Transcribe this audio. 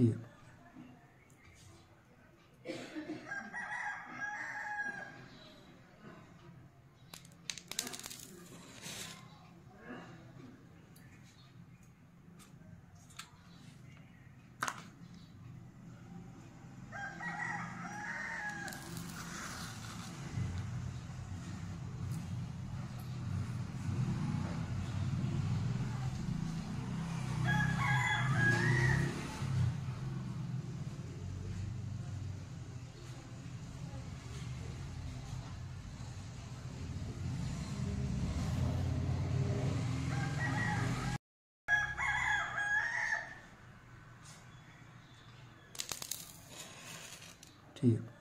here. to you.